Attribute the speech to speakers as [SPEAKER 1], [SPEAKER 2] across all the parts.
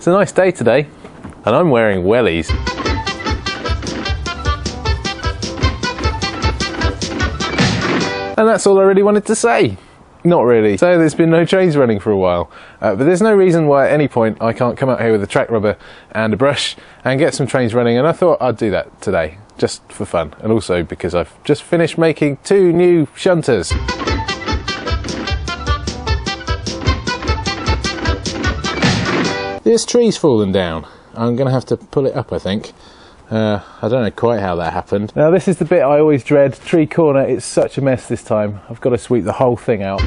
[SPEAKER 1] It's a nice day today, and I'm wearing wellies. And that's all I really wanted to say. Not really. So there's been no trains running for a while. Uh, but there's no reason why at any point I can't come out here with a track rubber and a brush and get some trains running. And I thought I'd do that today, just for fun. And also because I've just finished making two new shunters. This tree's fallen down. I'm going to have to pull it up, I think. Uh, I don't know quite how that happened. Now this is the bit I always dread, tree corner. It's such a mess this time. I've got to sweep the whole thing out.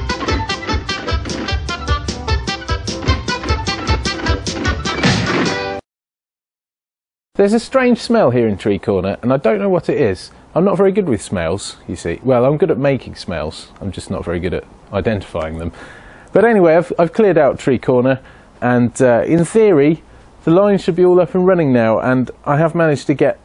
[SPEAKER 1] There's a strange smell here in Tree Corner and I don't know what it is. I'm not very good with smells, you see. Well, I'm good at making smells. I'm just not very good at identifying them. But anyway, I've, I've cleared out Tree Corner and uh, in theory the line should be all up and running now and I have managed to get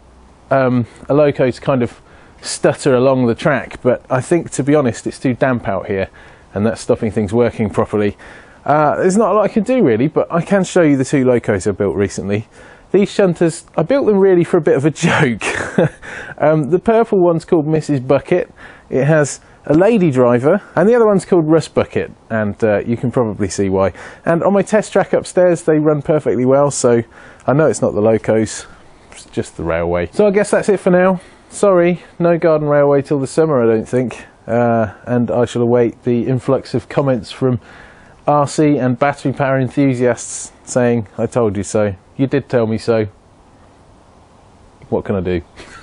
[SPEAKER 1] um, a loco to kind of stutter along the track but I think to be honest it's too damp out here and that's stopping things working properly. Uh, there's not a lot I can do really but I can show you the two locos I built recently. These shunters, I built them really for a bit of a joke. um, the purple one's called Mrs. Bucket. It has a lady driver, and the other one's called Rust Bucket, and uh, you can probably see why. And on my test track upstairs, they run perfectly well, so I know it's not the locos, it's just the railway. So I guess that's it for now. Sorry, no garden railway till the summer, I don't think. Uh, and I shall await the influx of comments from RC and battery power enthusiasts saying, I told you so. You did tell me so. What can I do?